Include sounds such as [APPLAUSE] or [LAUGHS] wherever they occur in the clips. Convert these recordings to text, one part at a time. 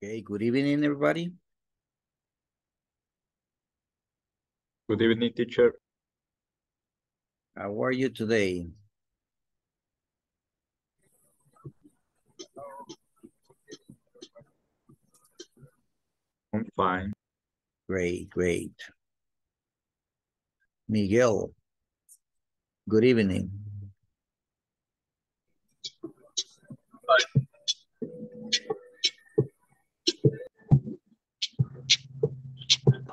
Okay, good evening, everybody. Good evening, teacher. How are you today? I'm fine. Great, great. Miguel, good evening.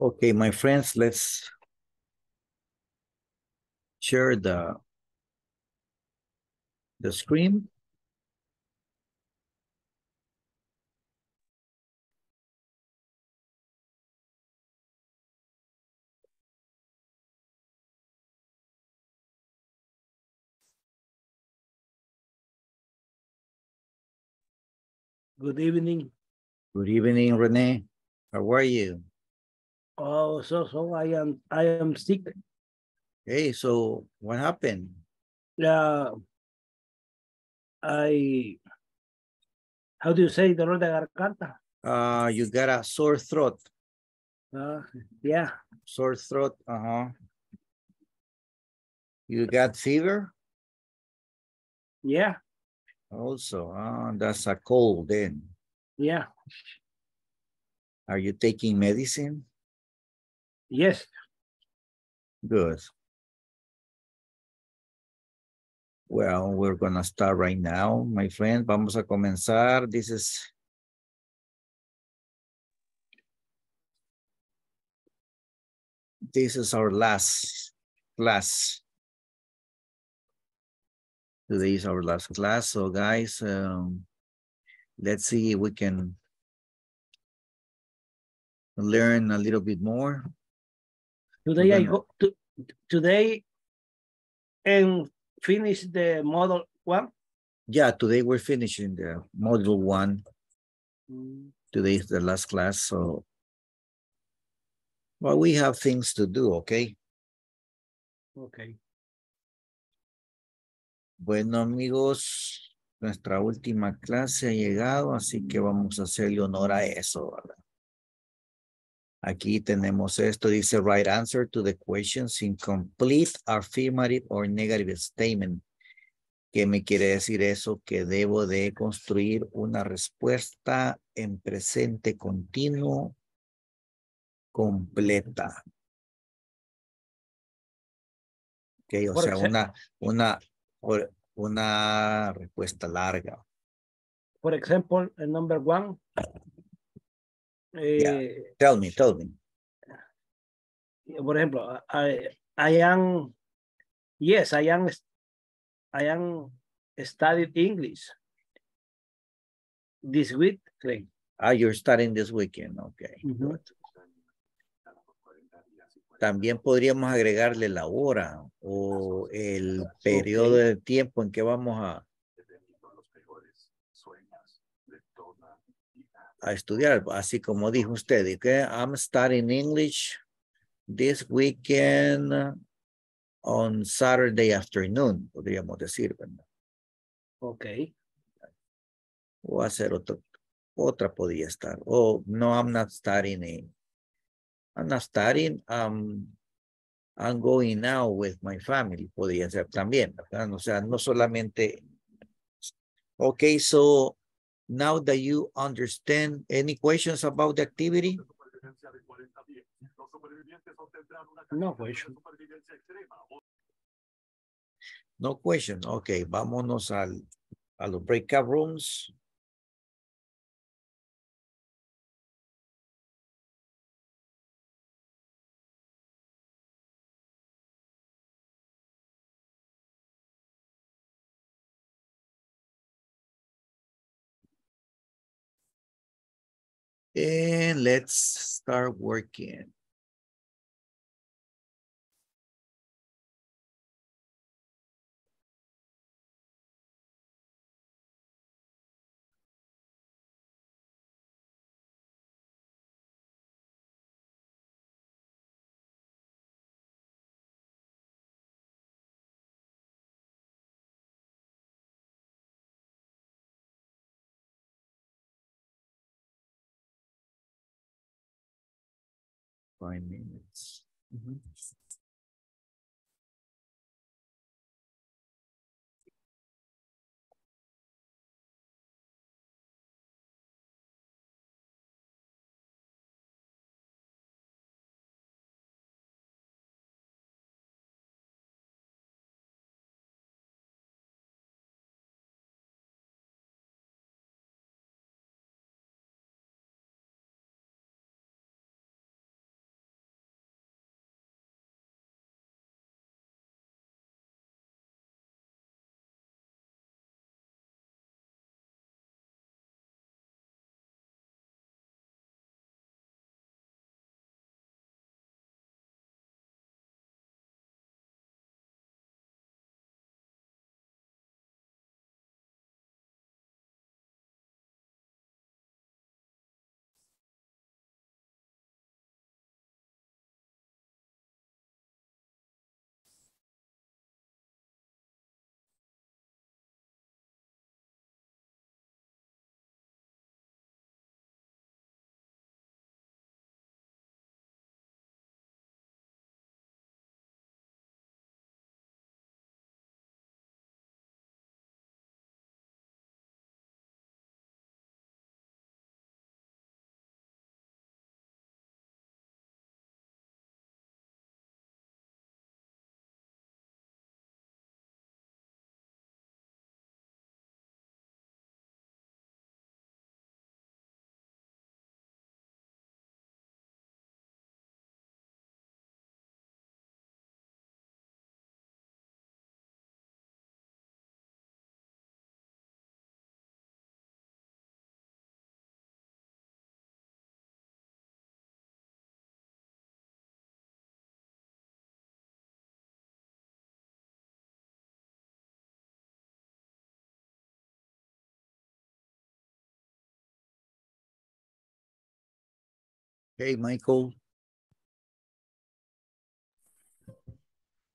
Okay, my friends, let's share the the screen. Good evening. Good evening, Renee. How are you? Oh, so so I am I am sick. Hey, so what happened? Yeah. I how do you say dolor de garganta? Uh, you got a sore throat. Uh, yeah. Sore throat, uh-huh. You got fever? Yeah. Also, ah, that's a cold then. Yeah. Are you taking medicine? Yes. Good. Well, we're gonna start right now, my friend. Vamos a comenzar. This is this is our last class. Today is our last class. So guys, um, let's see if we can learn a little bit more. Today I go to today and finish the model one. Yeah, today we're finishing the module one. Mm, Today is the last class, so well, we have things to do, okay? Okay. Bueno, amigos, nuestra última clase ha llegado, así que vamos a hacerle honor a eso, ¿verdad? Aquí tenemos esto, dice right answer to the questions in complete affirmative or negative statement. ¿Qué me quiere decir eso? Que debo de construir una respuesta en presente continuo completa. Ok, o Por sea, una, una, una respuesta larga. For example, el number one. Eh, Tell me, tell me. por ejemplo, I, I am, yes, I am, I am studied English this week. Clay. Ah, you're starting this weekend, okay. También podríamos agregarle la hora o el periodo de tiempo en que vamos a, a estudiar, así como dijo usted, que I'm studying English this weekend on Saturday afternoon, podríamos decir, ¿verdad? Okay. O hacer otro, otra podría estar. O no, I'm not studying. I'm not studying. Um, I'm going now with my family. Podría ser también, ¿verdad? O sea, no solamente. Okay, so now that you understand, any questions about the activity? No question. No question. Okay, vámonos al, a los breakout rooms. And let's start working. Five minutes. Mhm. Hey, Michael.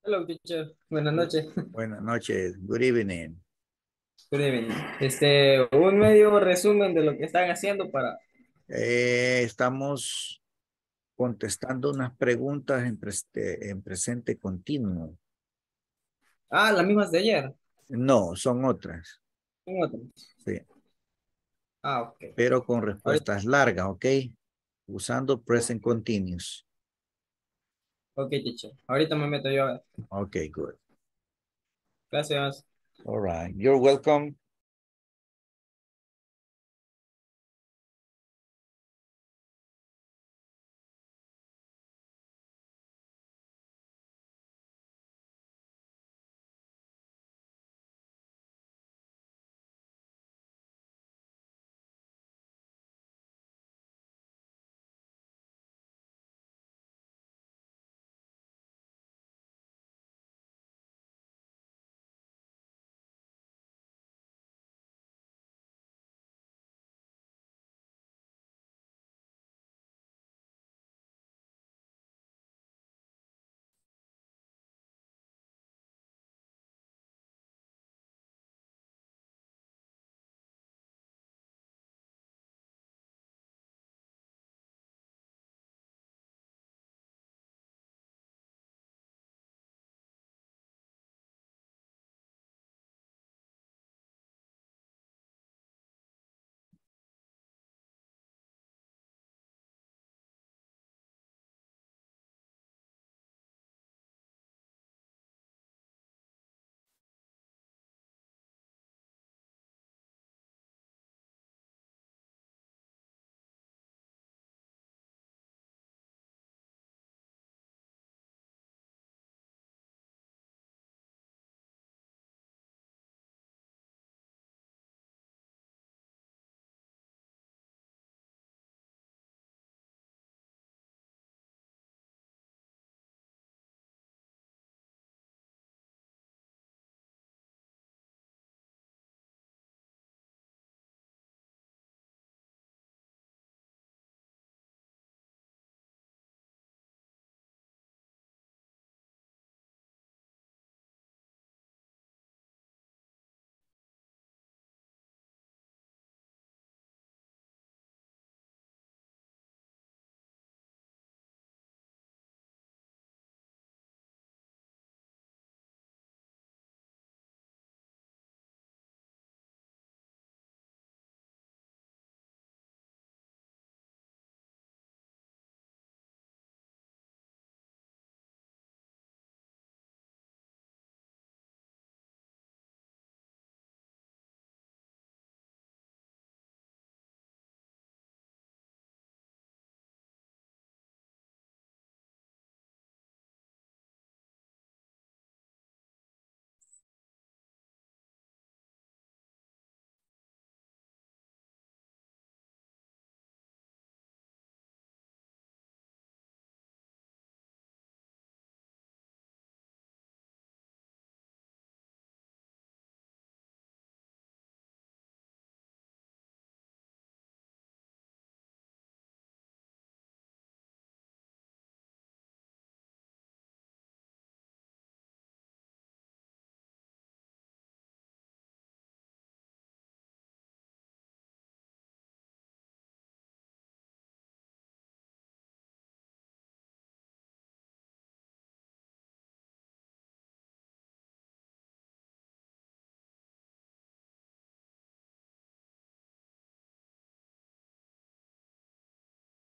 Hello, teacher. Buenas noches. [LAUGHS] Buenas noches. Good evening. Good evening. Este, un medio resumen de lo que están haciendo para... Eh, estamos contestando unas preguntas en, preste- en presente continuo. Ah, las mismas de ayer. No, son otras. Son otras. Sí, Ah, ok. pero con respuestas largas, ¿ok? Usando present continuous. Ok, teacher. Ahorita me meto yo. Ok, good. Gracias. All right. You're welcome.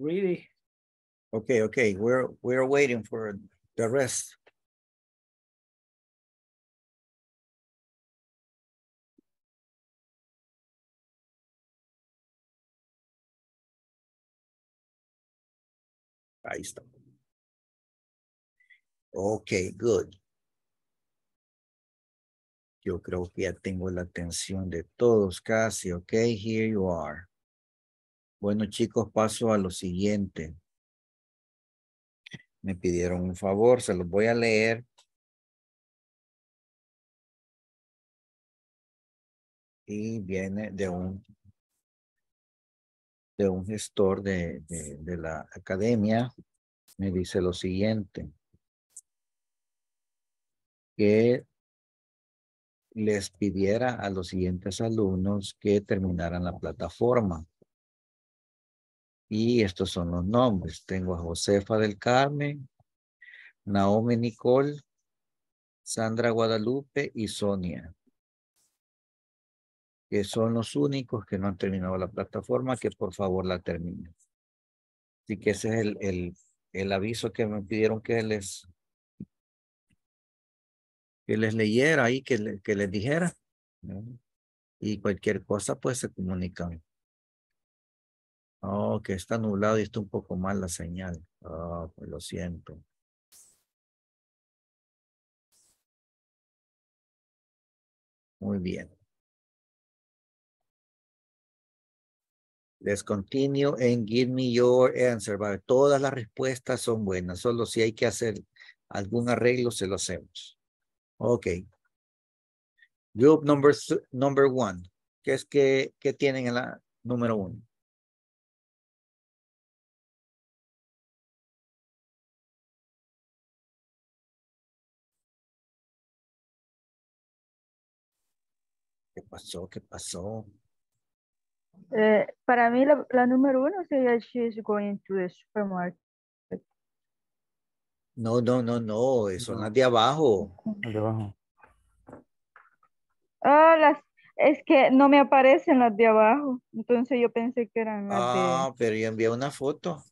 Really? Okay, okay, we're, we're waiting for the rest. Ahí está. Okay, good. Yo creo que ya tengo la atención de todos casi. Okay, here you are. Bueno, chicos, paso a lo siguiente. Me pidieron un favor, se los voy a leer. Y viene de un de un gestor de, de, de la academia. Me dice lo siguiente. Que les pidiera a los siguientes alumnos que terminaran la plataforma. Y estos son los nombres. Tengo a Josefa del Carmen, Naomi Nicole, Sandra Guadalupe y Sonia. Que son los únicos que no han terminado la plataforma, que por favor la terminen. Así que ese es el, el, el aviso que me pidieron que les, que les leyera ahí, que, le, que les dijera. Y cualquier cosa, pues se comunican. Oh, que está nublado y está un poco mal la señal. Oh, lo siento. Muy bien. Let's continue and give me your answer. Todas las respuestas son buenas. Solo si hay que hacer algún arreglo, se lo hacemos. Ok. Group number, number one. ¿Qué es que, que tienen en la número uno? Pasó? ¿Qué pasó? Eh, para mí la, la número uno sería she's going to the supermarket. No, no, no, no. Son las de abajo. Al de abajo. Ah, las, es que no me aparecen las de abajo, entonces yo pensé que eran las Ah, pero yo envié una foto.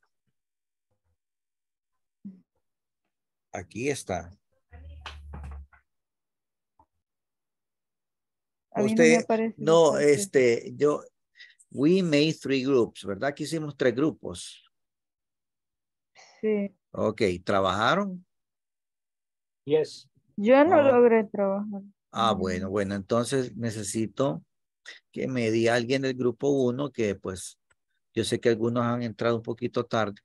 Aquí está. A mí no Usted, este, yo, we made three groups, ¿verdad? Que hicimos tres grupos. Sí, Ok, ¿trabajaron? Yes. yo no Ah. logré trabajar. Ah, bueno, bueno, entonces necesito que me diga alguien del grupo uno que pues yo sé que algunos han entrado un poquito tarde.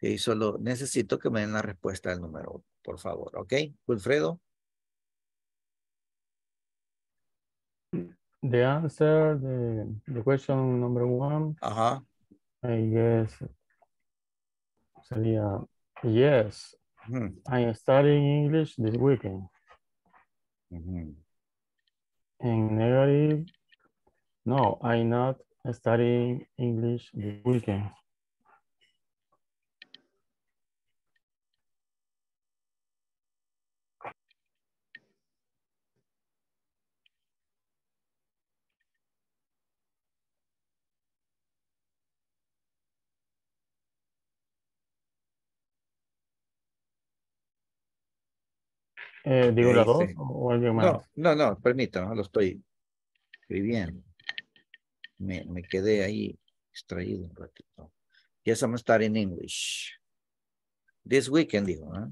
Y solo necesito que me den la respuesta del número uno, por favor, ¿ok? Wilfredo. The answer, the, the question number one, Ajá. I guess sería yes, hmm. Ujú, I'm studying English this weekend. ujú. In negative, no, I'm not studying English this weekend. Eh, digo la dos Este, o alguien más. No, no, no, permítame, lo estoy escribiendo. Me, me quedé ahí distraído un ratito. Yes, I'm starting English. This weekend, dijo. ¿eh?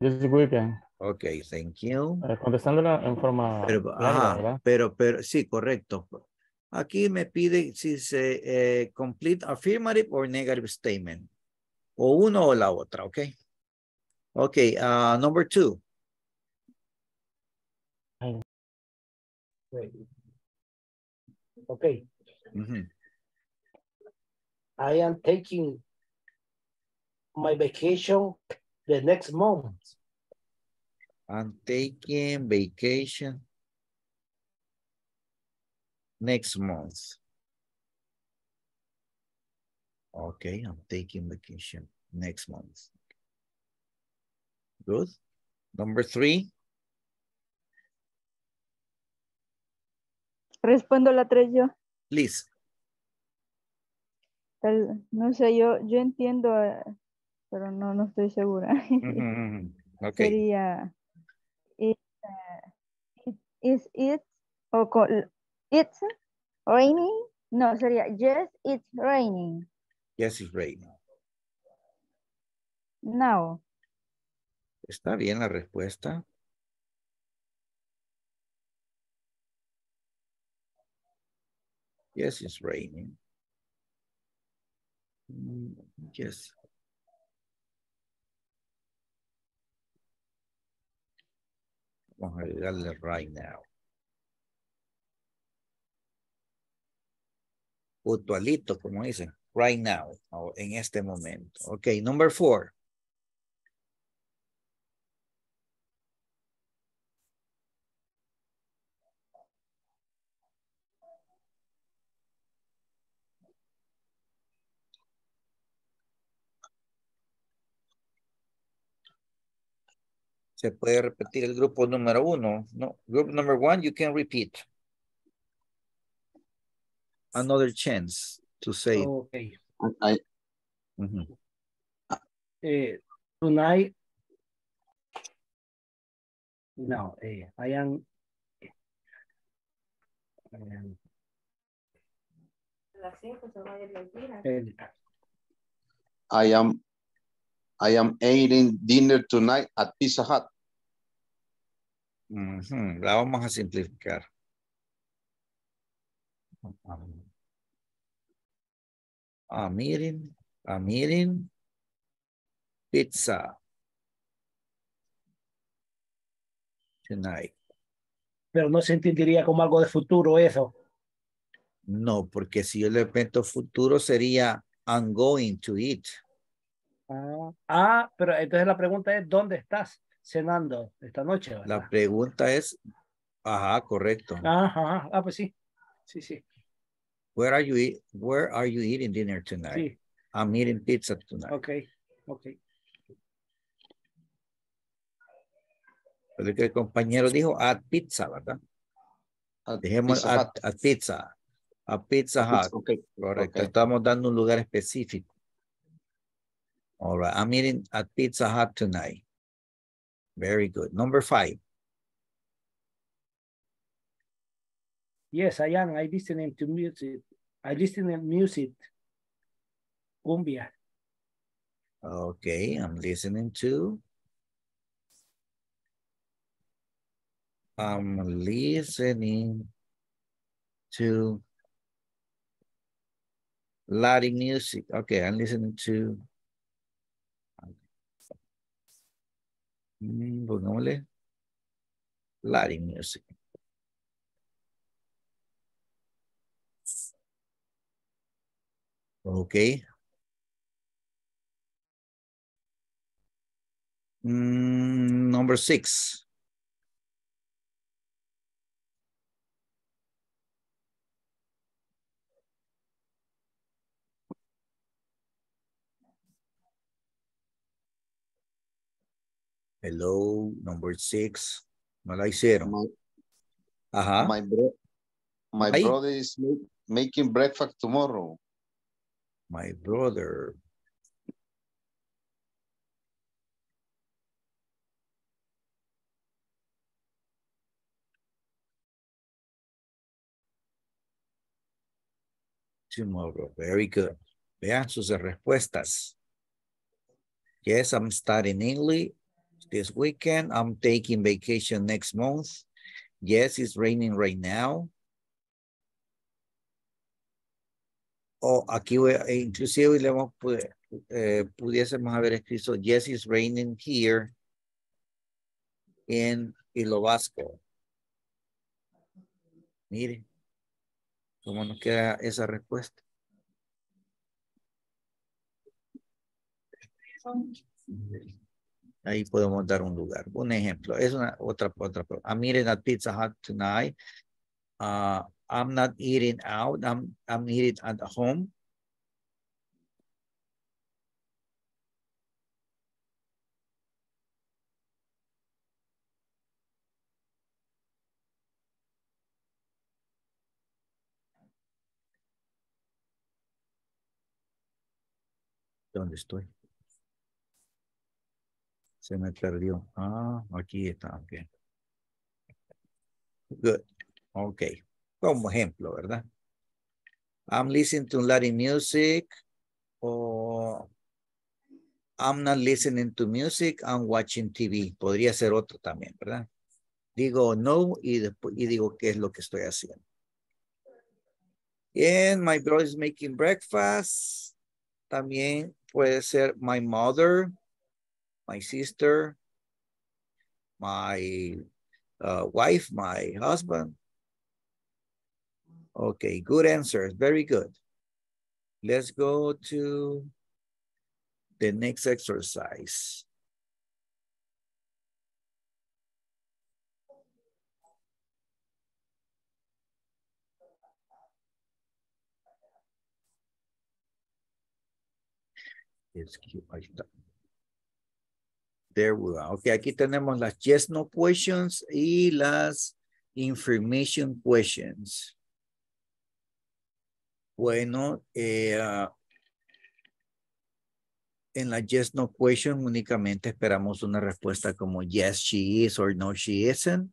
This weekend. Okay, thank you. Eh, contestándola en forma Pero, larga, ajá, pero, pero, sí, correcto. Aquí me pide si se eh, complete affirmative or negative statement. O uno o la otra, ok? Ok, uh, number two. Okay, Ujú. I am taking my vacation the next month. I'm taking vacation next month. Okay, I'm taking vacation next month. Good. Number three. Respondo la tres yo. Please. El- no sé, yo, yo entiendo, eh, pero no, no estoy segura. [LAUGHS] Ujú. Okay. Sería, it, eh, it- is it, o it's raining? No, sería, yes, it's raining. Yes, it's raining. Now, Está bien la respuesta. Yes, it's raining. Mm, Yes. Vamos a agregarle right now. Puntualito, como dicen. Right now, en este momento. Ok, number four. Se puede repetir el grupo número uno. No, group number one, you can repeat. Another chance to say. Okay, I, eh, tonight. No, eh, I am. um, I am, I am eating dinner tonight at Pizza Hut. La vamos a simplificar. Meeting, a meeting, pizza. Tonight. pero no se entendería como algo de futuro eso. No, porque si yo le invento futuro sería I'm going to eat. Ah, ah, pero entonces la pregunta es, ¿dónde estás cenando esta noche? La pregunta es, ajá, correcto. Ajá, ah, pues sí, sí, sí, Where are you eat- where are you eating dinner tonight? sí, I'm eating pizza tonight. ok, ok. Pero que el compañero dijo at pizza, ¿verdad? At Dejemos Pizza at, pizza. A Pizza Pizza, Hut. Okay, Correcto. Estamos dando un lugar específico. All right. I'm eating at Pizza Hut tonight. Very good. Number five. Yes, I am. I listening to music. I listen to music. Cumbia. Okay. I'm listening to. I'm listening to Latin music. Okay. I'm listening to. Pongámosle Latin music. Okay. Mm, number six. Hello, number six. No la hicieron. My, Ajá. my bro, my brother is ma- making breakfast tomorrow. My brother. tomorrow. Very good. Vean sus respuestas. Yes, I'm studying English this weekend. I'm taking vacation next month. Yes, it's raining right now. O aquí voy, inclusive le hemos, eh, pudiésemos haber escrito, yes, it's raining here in Ilo Vasco. Mire, cómo nos queda esa respuesta. Ahí podemos dar un lugar. Un ejemplo, es una otra, otra. I'm eating at Pizza Hut tonight. Uh, I'm not eating out. I'm, I'm eating at home. ¿Dónde estoy? Se me perdió. Ah, aquí está. Ok. Good. Ok. Como ejemplo, ¿verdad? I'm listening to Latin music. O I'm not listening to music. I'm watching TV. Podría ser otro también, ¿verdad? Digo no y, después, y digo qué es lo que estoy haciendo. And my brother is making breakfast. También puede ser my mother, my sister, my uh, wife, my husband. Okay, good answers. Very good. Let's go to the next exercise. There we go. Ok, aquí tenemos las yes, no questions y las information questions. Bueno, eh, ah, en la yes, no question únicamente esperamos una respuesta como yes, she is or no, she isn't.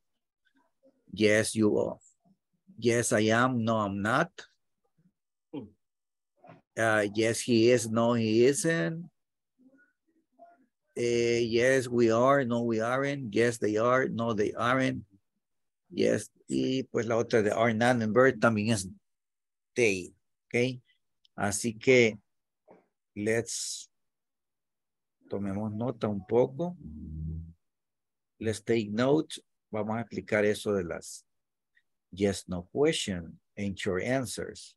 Yes, you are. Yes, I am. No, I'm not. Uh, yes, he is. No, he isn't. Eh, yes, we are. No, we aren't. Yes, they are. No, they aren't. Yes. Y pues la otra de are not and bird también es they. Ok. Así que let's tomemos nota un poco. Let's take note. Vamos a explicar eso de las yes, no question and your answers.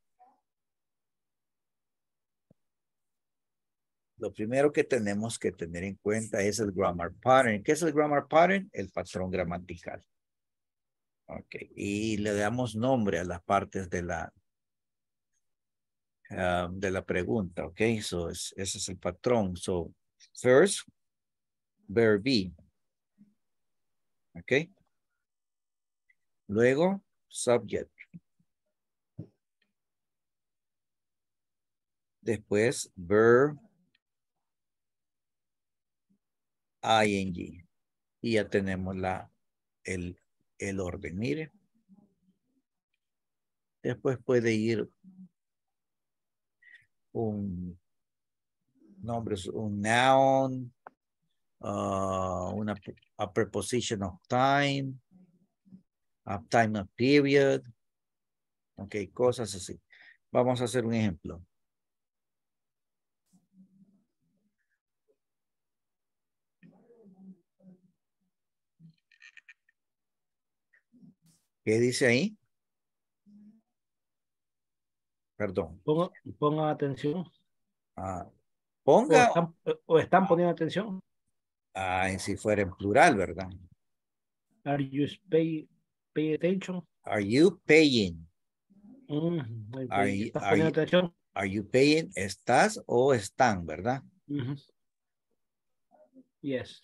Lo primero que tenemos que tener en cuenta es el grammar pattern. ¿Qué es el grammar pattern? El patrón gramatical. Ok, y le damos nombre a las partes de la ah, de la pregunta, ok, so es- ese es el patrón. So, first, verb be. Ok. Luego, subject. Después, verb ing. Y ya tenemos la, el, el orden. Mire. Después puede ir un nombre, un noun, uh, una a preposition of time, a time of period. Ok, cosas así. Vamos a hacer un ejemplo. ¿Qué dice ahí? Perdón. Ponga, pongan atención. Ah, O ponga están, o están poniendo atención. ah, en si fuera en plural, ¿verdad? Are you pay, pay attention? Are you paying? Mm, Are you- ¿Estás are poniendo you- atención? Are you paying? ¿Estás o están, verdad? Ujú. Yes.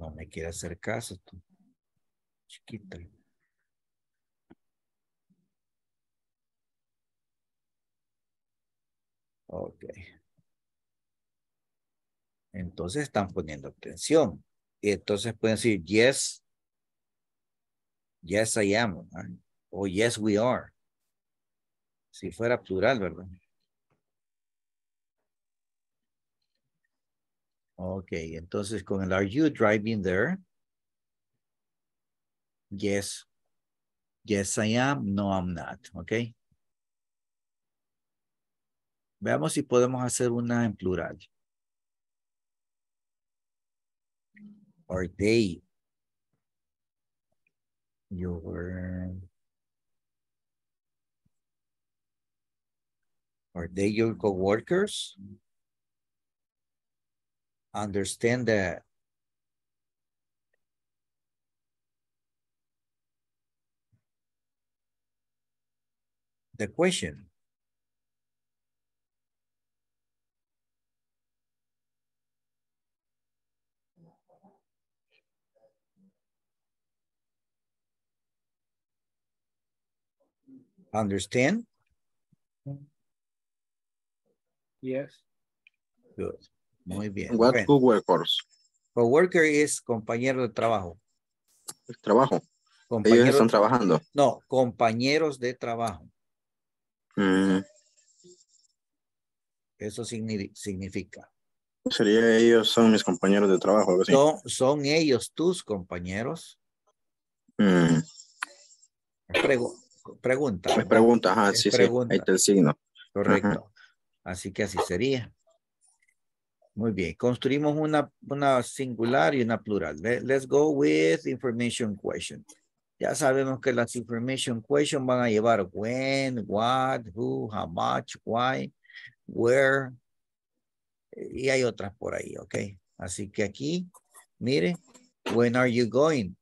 No me quiere hacer caso tú. Chiquita. Ok. Entonces están poniendo atención. Y entonces pueden decir, yes. Yes, I am. ¿verdad? O yes, we are. Si fuera plural, ¿verdad? Ok, entonces con el are you driving there? Yes. Yes, I am. No, I'm not. Ok. Veamos si podemos hacer una en plural. Are they your Are they your coworkers? Understand that the question. Understand? Yes. Good. Muy bien. What Bueno, coworkers? coworker es compañero de trabajo. El trabajo. Ellos están trabajando. no, compañeros de trabajo. Mm, Eso signi- significa. sería ellos son mis compañeros de trabajo, algo así. Son, son ellos tus compañeros. Mm, Pregu- pregunta. pregunta, ajá, sí, sí, ahí está el signo. Correcto. Así que así sería. Muy bien. Construimos una, singular y una plural. Let- let's go with information question. Ya sabemos que las information question van a llevar when, what, who, how much, why, where. Y hay otras por ahí, ¿ok? Así que aquí, mire, when are you going?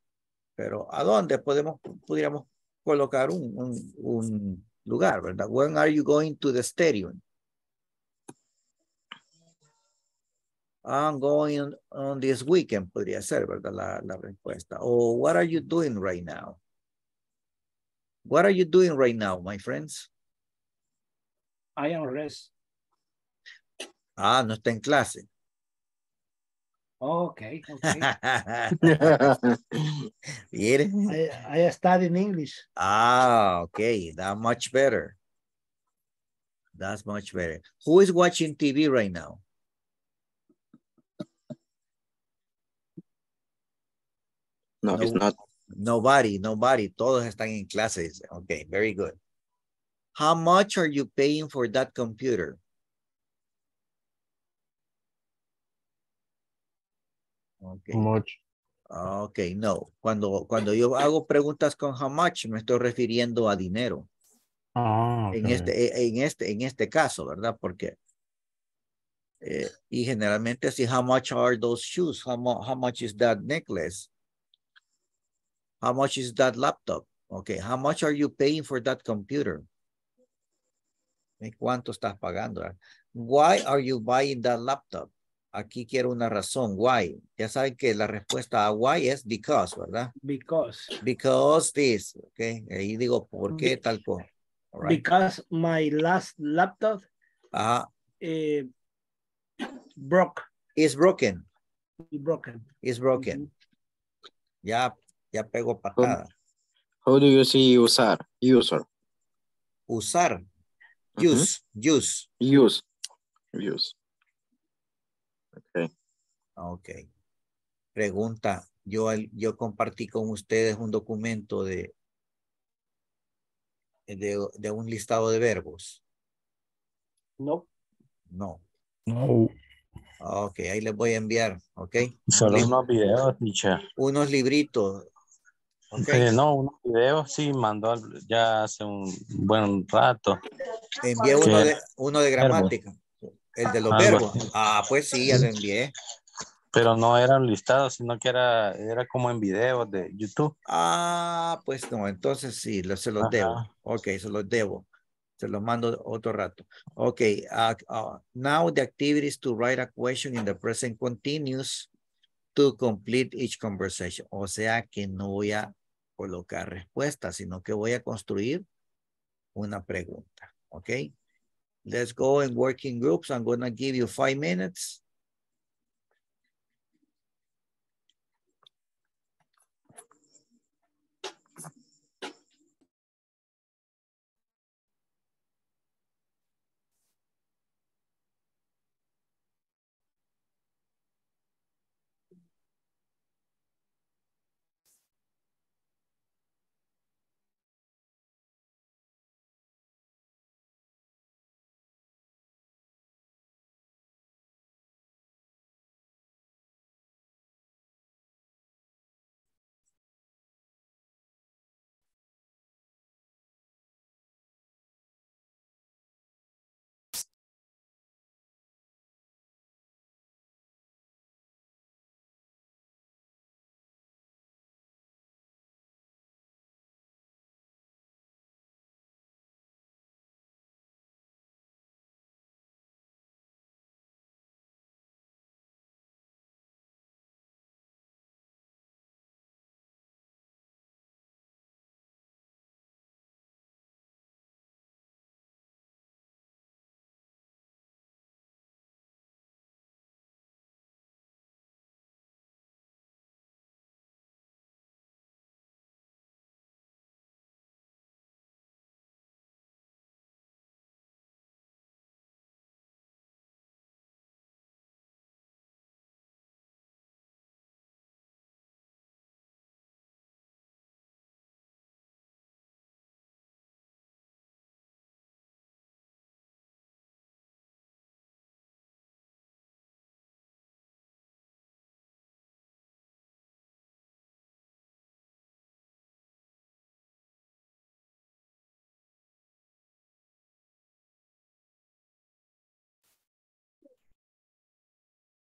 Pero ¿a dónde podemos, pudiéramos colocar un, un, un lugar, verdad? When are you going to the stadium? I'm going on, this weekend, podría ser, ¿verdad? La, la respuesta. O what are you doing right now? What are you doing right now, my friends? I am rest. Ah, no está en clase. Okay, okay. [LAUGHS] Mire. I, I study in English. Ah, okay, that much better. That's much better. Who is watching TV right now? No, it's No. not. Nobody, nobody. Todos están en clases. Okay, very good. How much are you paying for that computer? Okay. Much. Okay, no. Cuando, cuando yo hago preguntas con how much, me estoy refiriendo a dinero. Ah, En okay. este, en este, en este caso, ¿verdad? Porque eh, y generalmente así, how much are those shoes? How, mu- how much is that necklace? How much is that laptop? Okay, how much are you paying for that computer? ¿Y ¿Cuánto estás pagando? ah? Why are you buying that laptop? Aquí quiero una razón. Why? Ya saben que la respuesta a why es because, ¿verdad? Because Because this, okay. Ahí digo, ¿por qué tal cosa? Right. because my last laptop Ajá. eh, broke It's broken. broken. It's broken. Ya, ya pego patada. How do you see usar? User. Usar. Use. Use. Use. Use. Okay. Ok. Pregunta. Yo, al- yo compartí con ustedes un documento de, de, de un listado de verbos. No, No. No. Ok, ahí les voy a enviar. Ok. Solo unos videos, teacher. Unos libritos. Ok. Eh, no, unos videos sí mandó ya hace un buen rato. Envié uno de, uno de Verbos. gramática. El de los verbos. Ah, pues sí, ya lo envié. Pero no era un listado, sino que era, era como en videos de YouTube. Ah, pues no, entonces sí, lo- se los Ajá. debo. Ok, se los debo. Se los mando otro rato. Ok, uh, uh, now the activity is to write a question in the present continuous to complete each conversation. O sea que no voy a colocar respuestas, sino que voy a construir una pregunta. Ok. Let's go in groups. I'm going to give you five minutes.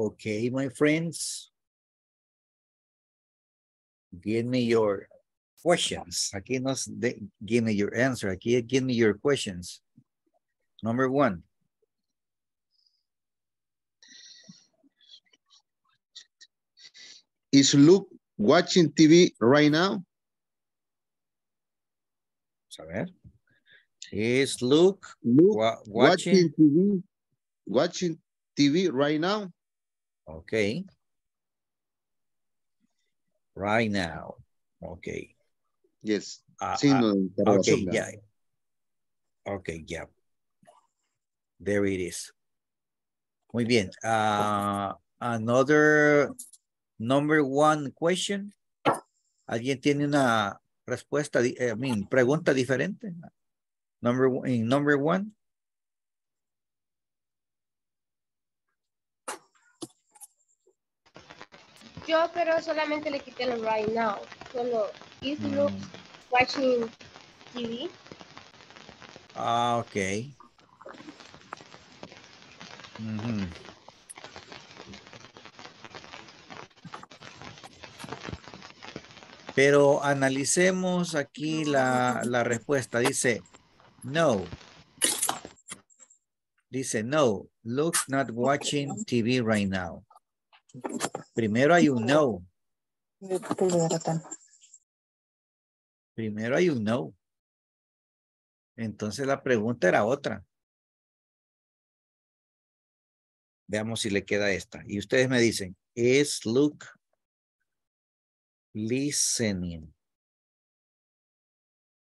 Okay, my friends. Give me your questions. Aquí nos de, give me your answer. Aquí give me your questions. Number one. Is Luke watching TV right now? A ver. Is Luke Luke wa- watching watching? TV, watching TV right now? Okay. Right now. Okay. Yes. Ah, de okay, yeah. Okay, yeah. There it is. Muy bien. Ah, another number one question. ¿Alguien tiene una respuesta, eh, I mean, pregunta diferente? Number, one- in number one. Yo, pero solamente le quité el right now. Solo, is Mm, watching TV? Ah, ok. Ujú. Pero analicemos aquí la, la respuesta. Dice, no. Dice, no, Luke's not watching TV right now. Primero hay un no. Primero hay un no. Entonces la pregunta era otra. Veamos si le queda esta. Y ustedes me dicen, ¿es Luke listening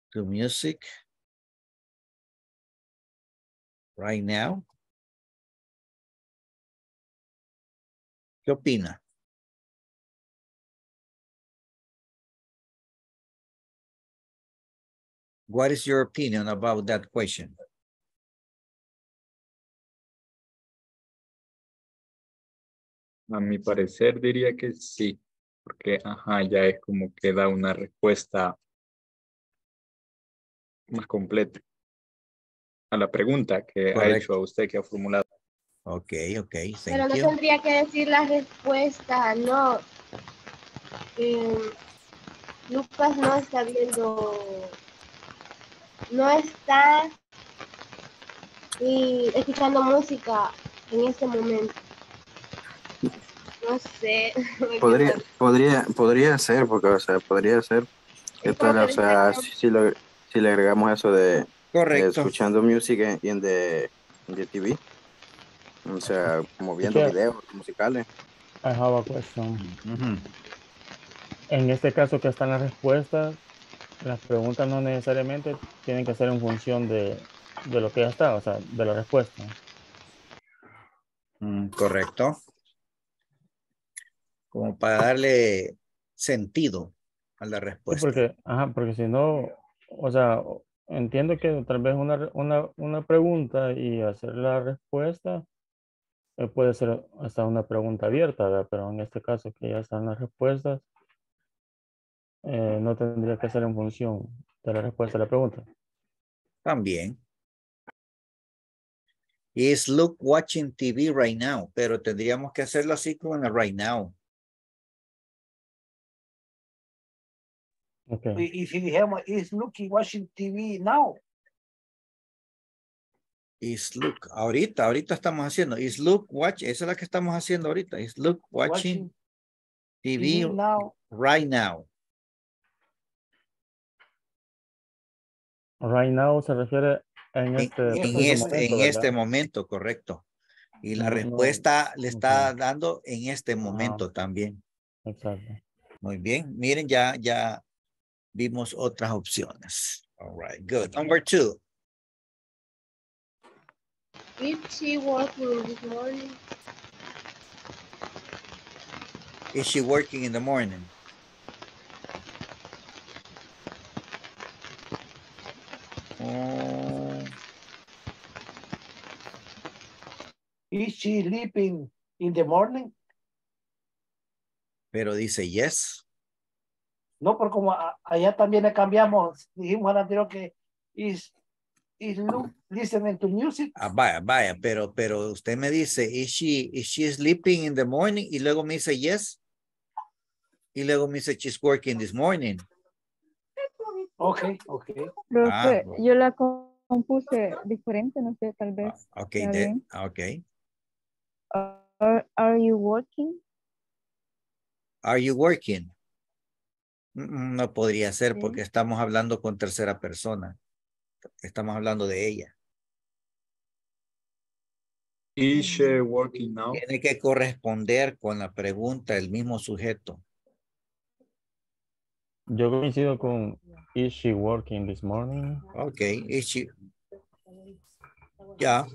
to music right now? ¿Qué opina? What is your opinion about that question? A mi parecer diría que sí, porque ajá, ya es como que da una respuesta más completa a la pregunta que ha hecho a usted, que ha formulado. Ok, ok, Pero no you. tendría que decir la respuesta, no. Em, Lucas no está viendo, no está y escuchando música en este momento. No sé. [LAUGHS] Podría, podría, podría ser, porque, o sea, podría ser. que tal, o sea, si, si lo- si le agregamos eso de, de escuchando música en the, in the TV. O sea, como viendo Teacher. videos musicales. I have a question. En este caso que están las respuestas, las preguntas no necesariamente tienen que ser en función de, de lo que ya está, o sea, de la respuesta. Mm, correcto. Como para darle sentido a la Sí, respuesta. porque, ajá, porque si no, o sea, entiendo que tal vez una, una, una pregunta y hacer la respuesta eh, puede ser hasta una pregunta abierta, ¿verdad? Pero en este caso que ya están las respuestas, eh, no tendría que ser en función de la respuesta a la pregunta. También. Is Luke watching TV right now? Pero tendríamos que hacerlo así como en el right now. Okay. Y, y si dijimos, is Lucky watching TV now? Is Luke. Ahorita, ahorita estamos haciendo. Is Luke watch? Esa es la que estamos haciendo ahorita. Is Luke watching TV TV now. right now? Right now se refiere en este, en este, momento, en este momento, correcto. Y la No, no, respuesta le está dando en este momento también. Exacto. Muy bien. Miren, ya, ya vimos otras opciones. All right, good. Number two. She morning? Is she working in the morning? Oh, Is she sleeping in the morning? pero dice yes. No, por como a- allá también le cambiamos, dijimos al anterior que is, is Luke listening to music. Ah, vaya, vaya, pero, pero usted me dice, is she, is she sleeping in the morning? Y luego me dice yes. Y luego me dice, she's working this morning. Okay, okay. Profe, Ah, bueno. yo la co- compuse diferente, no sé, tal vez. Ok, Está de, bien. ok. Are, are you working? Are you working? Mm, No podría ser Sí. porque estamos hablando con tercera persona. Estamos hablando de ella. Is she working now? Tiene que corresponder con la pregunta el mismo sujeto. Yo coincido con Is she working this morning? Ok, is she- Yeah.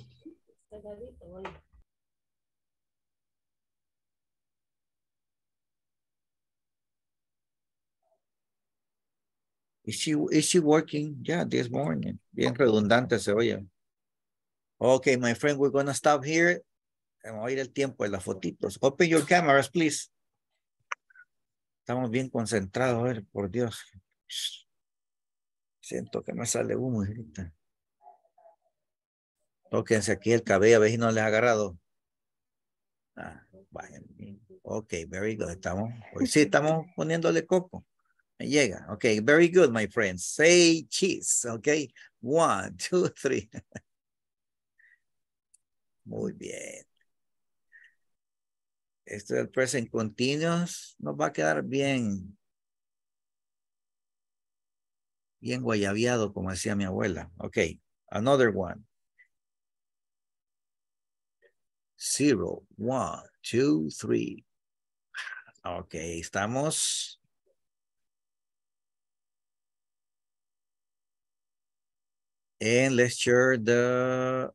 Is she, is she working? Yeah, this morning. Bien redundante se oye. Okay, my friend, we're gonna stop here. Vamos a ir el tiempo de las fotitos. Open your cameras, please. Estamos bien concentrados, por Dios. Siento que me sale humo ahorita. Tóquense aquí el cabello, a ver si no les ha agarrado. Ah, vayan bien. Ok, very good. Estamos, hoy sí estamos poniéndole coco. Llega. Ok, very good, my friends. Say cheese. Ok, one, two, three. [LAUGHS] Muy bien. Esto present continuous nos va a quedar bien. Bien guayabiado, como decía mi abuela. Ok, another one. Zero, one, two, three. Ok, estamos. And let's share the.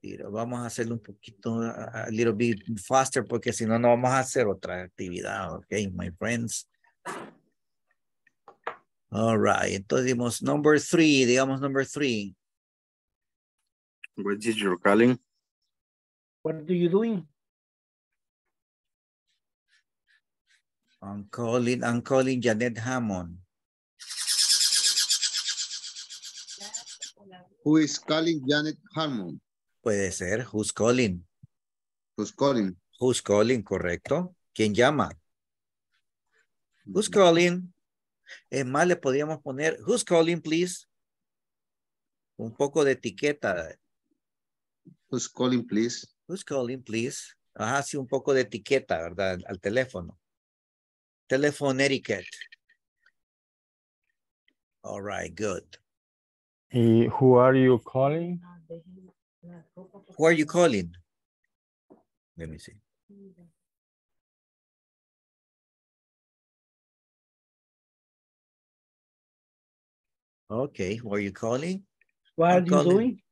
Tiro, Vamos a hacerlo un poquito, a little bit faster, porque si no, no vamos a hacer otra actividad. Ok, my friends. All right, entonces dimos number three, digamos number three. What is your calling? What do you doing? I'm calling, I'm calling Janet Hammond. Who is calling Janet Harmon? Puede ser, who's calling? Who's calling? Who's calling, correcto. ¿Quién llama? Who's calling? Es más, le podríamos poner, who's calling, please? Un poco de etiqueta. Who's calling, please? Who's calling, please? Ajá, sí, un poco de etiqueta, ¿verdad? Al teléfono. Telephone etiquette. All right, good. ¿Y who are you calling? Who are you calling? Let me see. Okay, who are you calling? What are I'm you calling. doing?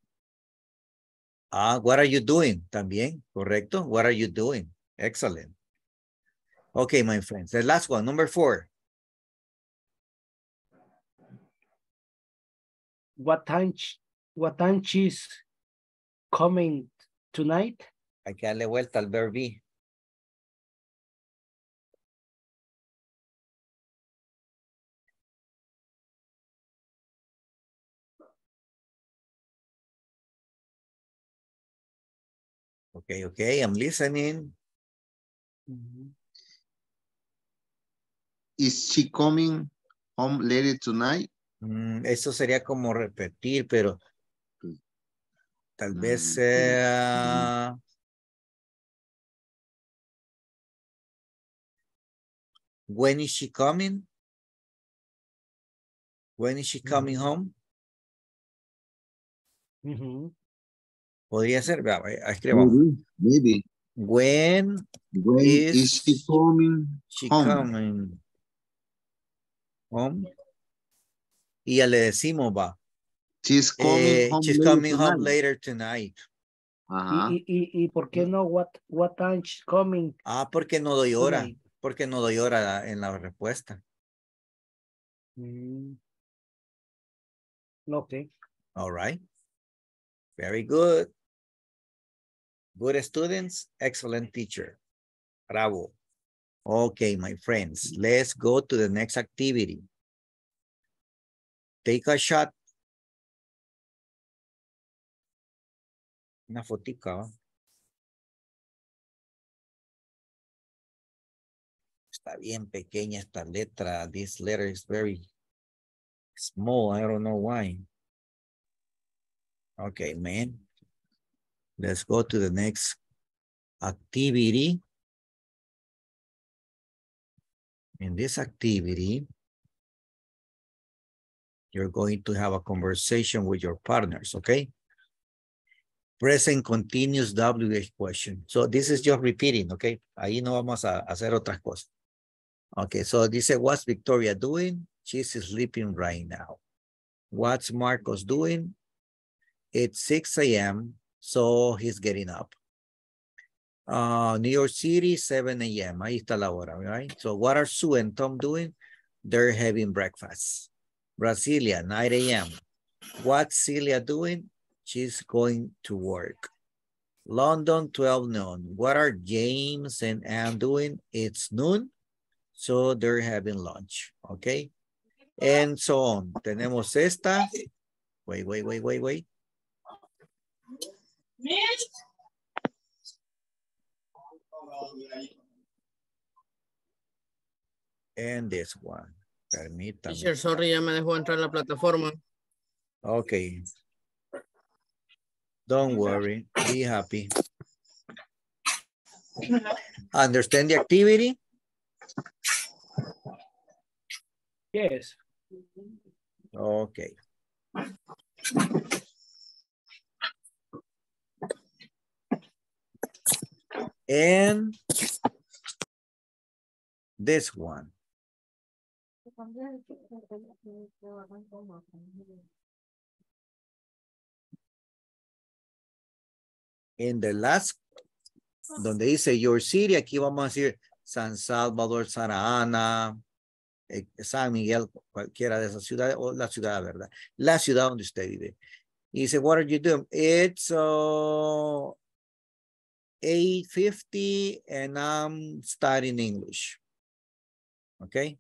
Ah, what are you doing? También, correcto. What are you doing? Excellent. Okay, my friends. The last one, number four. What time? What time she's coming tonight? Hay que darle vuelta al verbo be. Okay, okay, I'm listening. Is she coming home later tonight? Mm, eso sería como repetir, pero tal vez Mm, sea. When is she coming? When is she coming home? Podría ser, escribamos. Maybe. Maybe. When When Is- is she coming she home? coming home? Y ya le decimos, va. She's coming eh, home she's later coming home tonight. later tonight. Ajá. Y, y, y, y por qué no? What, what time she's coming Ah, porque no doy hora. tonight? Porque no doy hora en la respuesta. Mm. Okay. All right. Very good. Good students, excellent teacher. Bravo. Okay, my friends, let's go to the next activity. Take a shot. Una fotica. ¿va? Está bien pequeña esta letra. This letter is very Small, I don't know why. Okay, man. Let's go to the next activity. In this activity, you're going to have a conversation with your partners, okay? Present continuous WH question. So this is just repeating, okay? Ahí no vamos a hacer otras cosas. Okay, so dice, what's Victoria doing? She's sleeping right now. What's Marcos doing? It's 6 a.m., so he's getting up. Uh, New York City, 7 a.m. Ahí está la hora, right? So what are Sue and Tom doing? They're having breakfast. Brasilia, 9 a.m. What's Celia doing? She's going to work. London, 12 noon. What are James and Anne doing? It's noon, so they're having lunch, okay? And so on. Tenemos esta. Wait, wait, wait, wait, wait. And this one. Permítame. Teacher, sorry, ya me dejó entrar la plataforma. Okay. Don't worry. Be happy. Understand the activity? Yes. Okay. And this one. In the last, donde dice your city, aquí vamos a decir San Salvador, Santa Ana, eh, San Miguel, cualquiera de esas ciudades, o la ciudad, ¿verdad? La ciudad donde usted vive. Y dice, what are you doing? It's uh, 8.50 and I'm studying English. Okay?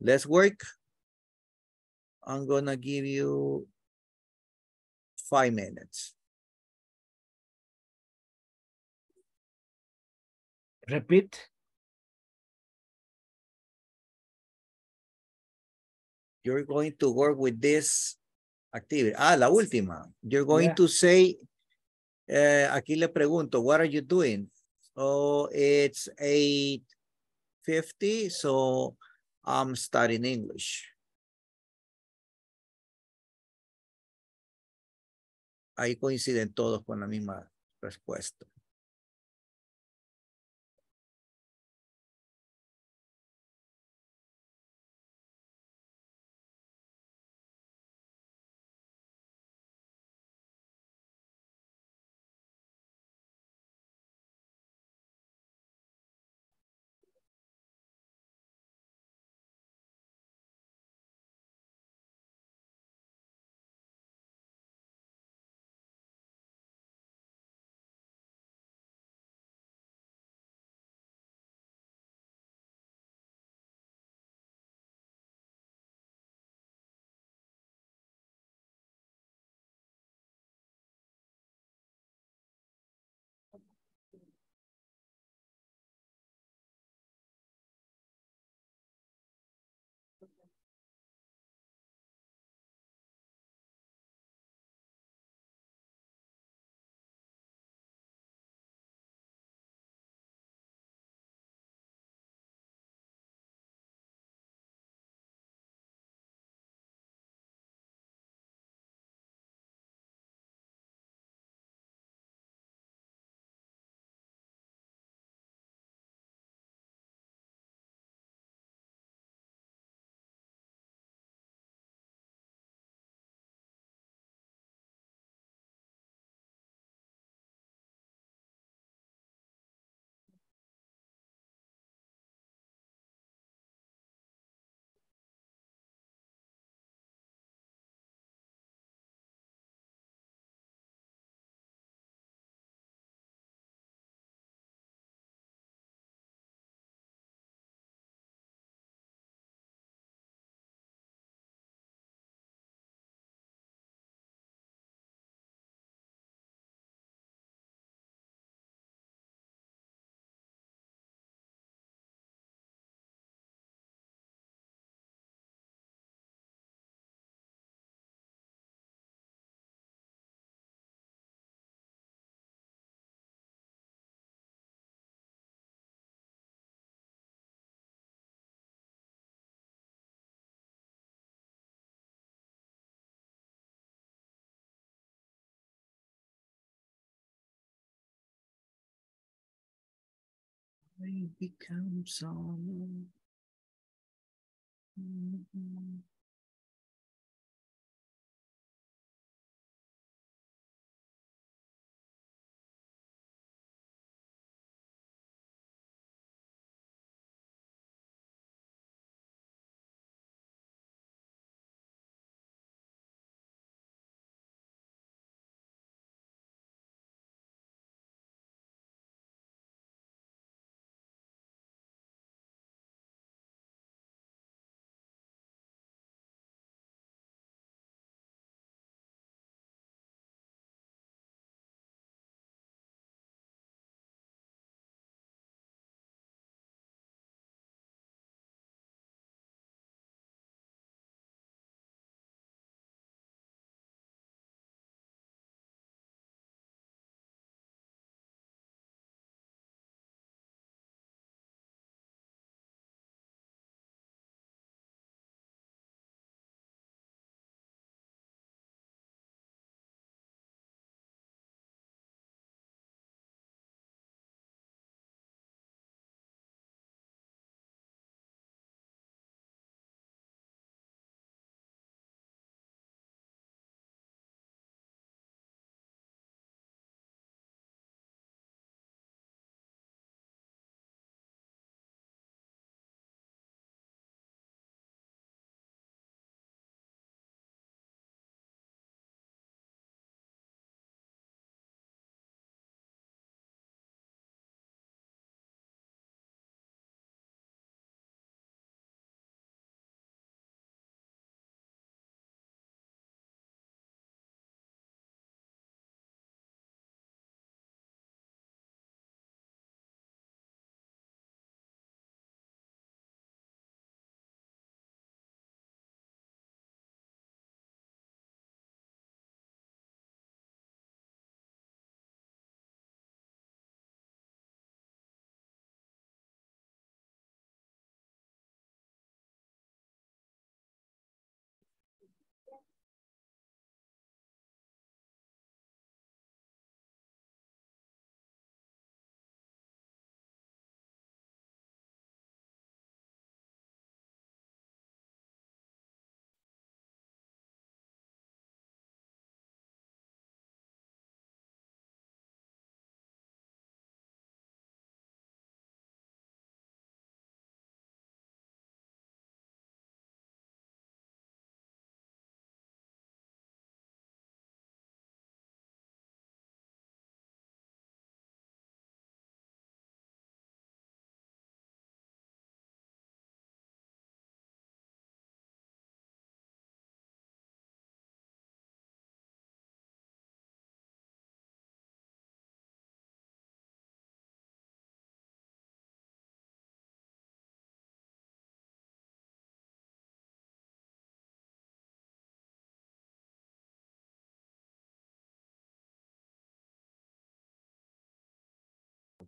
Let's work. I'm gonna give you five minutes. Repeat. You're going to work with this activity. Ah, la última. You're going Yeah. to say, eh, aquí le pregunto, what are you doing? Oh, it's 8.50, so I'm studying English. Ahí coinciden todos con la misma respuesta. We become so-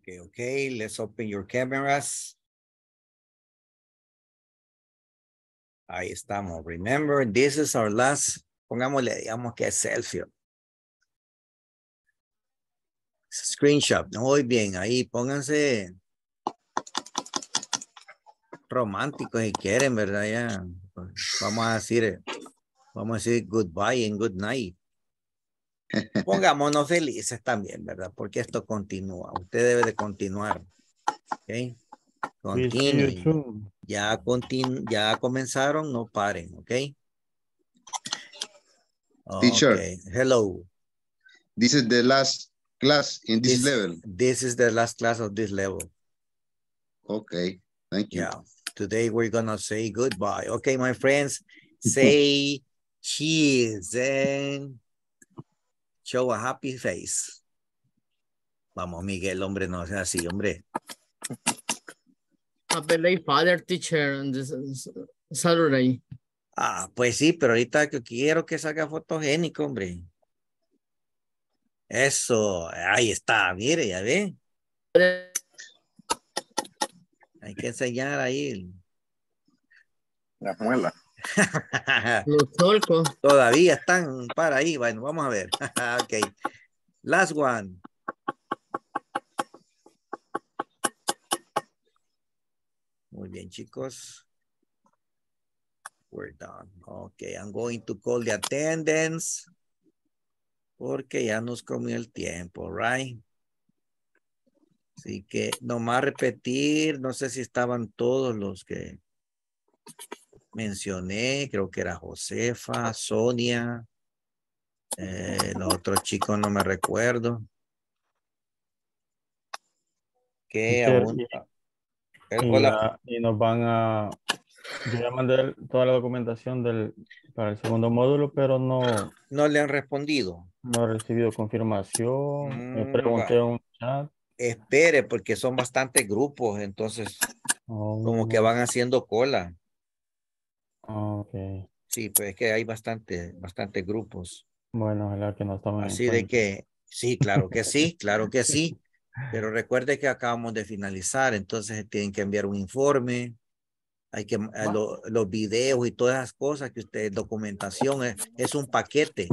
Okay, okay, let's open your cameras. Ahí estamos. Remember, this is our last, pongámosle, digamos que es selfie. Screenshot, muy bien, ahí pónganse románticos si quieren, ¿verdad? Ya, vamos a decir, vamos a decir goodbye and good night. Pongámonos felices también, ¿verdad? Porque esto continúa. Usted debe de continuar. ¿Ok? Soon. Ya, continu ya comenzaron, no paren, ¿ok? Teacher. Okay, Hello. This is the last class in this, This- level. This is the last class of this level. Okay, thank you. Yeah. Today we're gonna say goodbye. Okay, my friends, say [LAUGHS] cheese and show a happy face. Vamos, Miguel, hombre, no sea así, hombre. Happy day, father teacher on this Saturday. Ah, pues sí, pero ahorita que quiero que salga fotogénico, hombre. Eso, ahí está, mire, ya ve. Hay que enseñar ahí. La muela. [LAUGHS] Los turcos. Todavía están para ahí. Bueno, vamos a ver. [LAUGHS] ok. Last one. bien, chicos. We're done. Okay, I'm going to call the attendance. Porque ya nos comió el tiempo, right? Así que nomás repetir, no sé si estaban todos los que mencioné, creo que era Josefa, Sonia, eh, los otros chicos no me recuerdo. Que aún... y- el- Y, hola. la- y nos van a, yo ya mandé toda la documentación del, para el segundo módulo, pero no, No le han respondido. no he recibido confirmación. Me Mm, pregunté en un chat. Espere, porque son bastantes grupos, entonces como que Oh, van haciendo cola. Ok. Sí, pues es que hay bastante, bastante grupos. Bueno, ojalá que no tomen en Así de que, sí, claro que sí, claro que sí. [LAUGHS] Pero recuerde que acabamos de finalizar, entonces tienen que enviar un informe. Hay que, eh, lo- los videos y todas esas cosas que usted, documentación, es, es un paquete.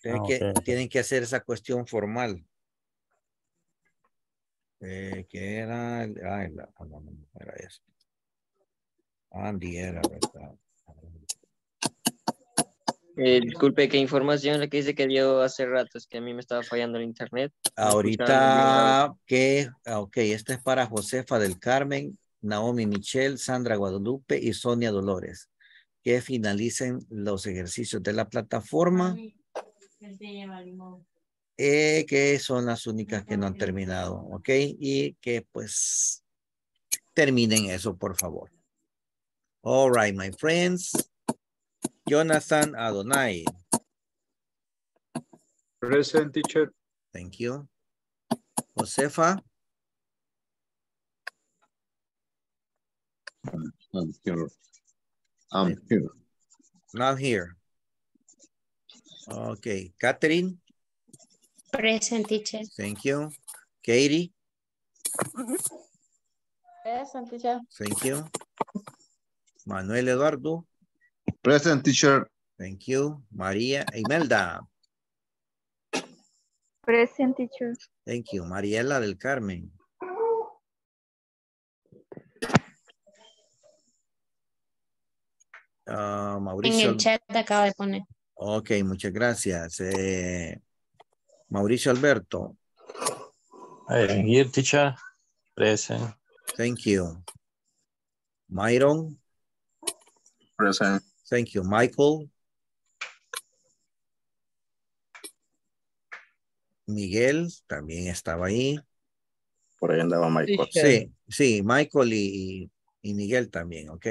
Tienen, Ah, que, ok. tienen que hacer esa cuestión formal. Eh, que era, ay, la- ah, no, no era eso. Andy era, ¿verdad? Eh, disculpe, ¿qué información la que dice que dio hace rato? Es que a mí me estaba fallando el internet. Ahorita que, ah, ok, este es para Josefa del Carmen, Naomi Michelle, Sandra Guadalupe y Sonia Dolores. Que finalicen los ejercicios de la plataforma, eh, que son las únicas que no han terminado, ok, y que pues terminen eso, por favor. All right, my friends. Jonathan Adonai. Present teacher. Thank you. Josefa. I'm here. I'm here. Not here. Okay, Catherine, Present teacher. thank you. Katie, Present teacher. thank you. Manuel Eduardo, Present teacher. thank you. María Imelda, Present teacher. thank you. Mariela del Carmen. Ah, En Mauricio. el chat acaba de poner. Ok, muchas gracias. Eh, Mauricio Alberto, I'm here, teacher. Present. thank you. Myron, Present. thank you. Michael. Miguel también estaba ahí. Por ahí andaba Michael. Sí, sí, Michael y, y Miguel también, ok.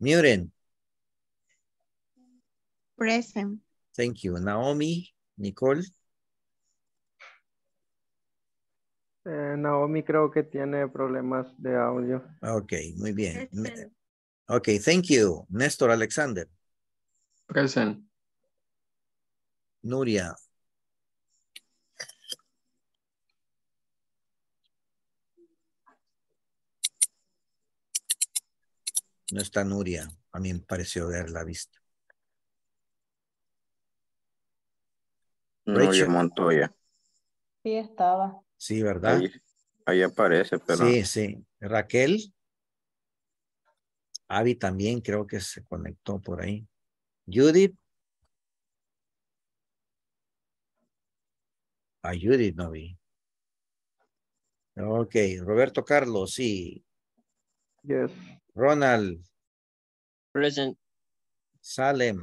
Muren, Present. thank you. Naomi, Nicole, Eh, Naomi creo que tiene problemas de audio. ok, muy bien. Ok, thank you. Néstor Alexander, Present. Nuria, no está Nuria, a mí me pareció verla vista. No, Rachel. yo Montoya. Sí estaba. Sí, ¿verdad? Ahí, ahí aparece, pero Sí, sí. Raquel. Avi también creo que se conectó por ahí. Judith. A Judith no vi. Ok, Roberto Carlos, sí. Yes. Ronald, Present. Salem.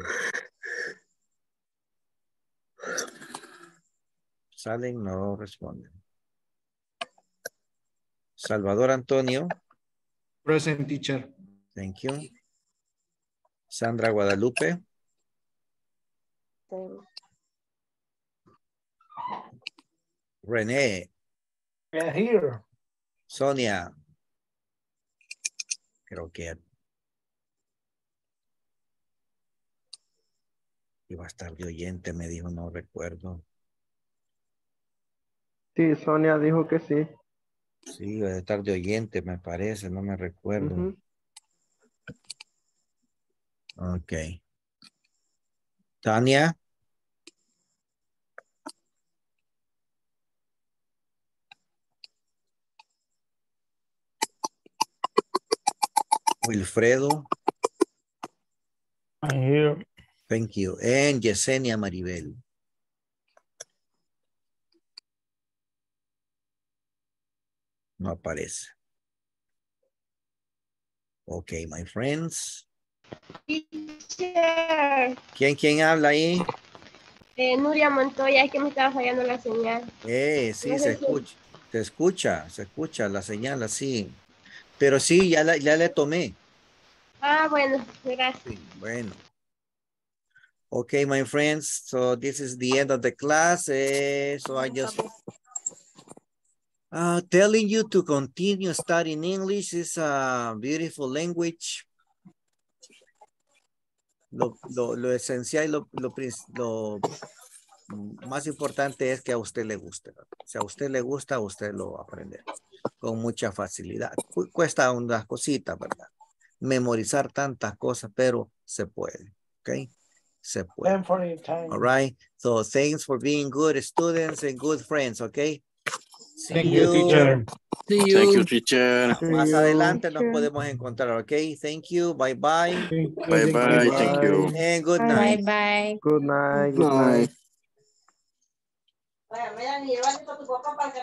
Salem no responde. Salvador Antonio. Present teacher. Thank you. Sandra Guadalupe. René. here. Sonia. Creo que iba a estar de oyente, me dijo, no recuerdo. Sí, Sonia dijo que sí. Sí, iba a estar de oyente, me parece, no me recuerdo. Ok. Tania. Wilfredo. I'm here. Thank you. And Yesenia Maribel. No aparece. Ok, my friends. ¿Quién, quién habla ahí? Eh, Nuria Montoya, es que me estaba fallando la señal. Eh, sí, No se si- escucha. Se escucha, se escucha la señal así. Pero sí, ya, la, ya le tomé. Ah, bueno, gracias. Bueno. Okay, my friends. So this is the end of the class. eh, so I just uh, telling you to continue studying English is a beautiful language. Lo, lo, lo esencial y lo, lo, más importante es que a usted le guste. Si a usted le gusta, usted lo va a aprender con mucha facilidad. Cu- Cuesta unas cositas, ¿verdad? Memorizar tantas cosas, pero se puede. ¿Ok? Se puede. All right. So thanks for being good students and good friends, okay? See Thank you, teacher. See Thank you. teacher. Más adelante nos podemos encontrar, okay? Thank you. Bye bye. Bye bye. Thank you. And good Bye. night. Bye. Good night. Good night.